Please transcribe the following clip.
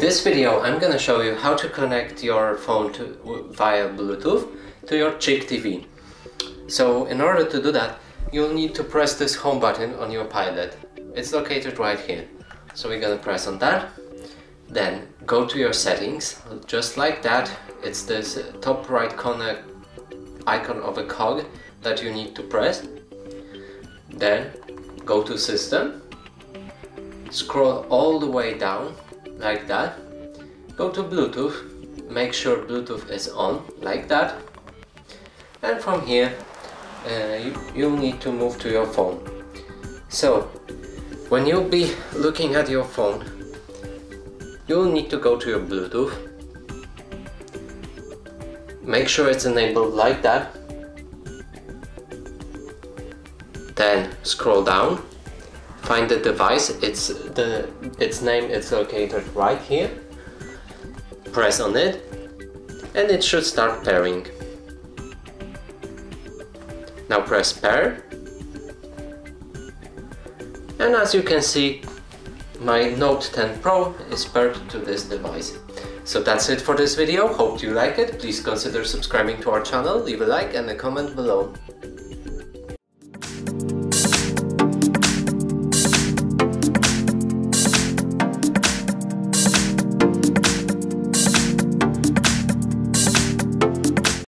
this video I'm gonna show you how to connect your phone to, via Bluetooth to your CHiQ TV. So in order to do that, you'll need to press this home button on your Pilot. It's located right here. So we're gonna press on that. Then go to your settings, just like that. It's this uh, top right corner icon of a cog that you need to press. Then go to system, scroll all the way down like that. Go to Bluetooth, make sure Bluetooth is on like that. And from here uh, you, you'll need to move to your phone. So when you'll be looking at your phone, you'll need to go to your Bluetooth. Make sure it's enabled like that. Then scroll down, find the device, it's the its name is located right here. Press on it and it should start pairing. Now press pair. And as you can see, my Note 10 Pro is paired to this device. So that's it for this video, hope you like it, please consider subscribing to our channel, leave a like and a comment below.